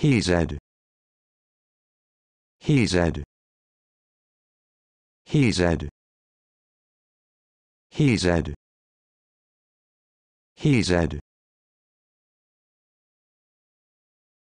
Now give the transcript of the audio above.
He said. He said. He said. He said. He said.